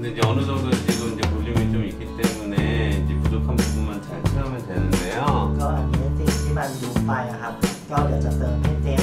근데 이제 어느 정도 지금 이제 볼륨이 좀 있기 때문에 이제 부족한 부분만 잘 채우면 되는데요. ก็อันนี้ที่ที่มันยุบไปอะครับ ก็เดี๋ยวจะเติมให้เจ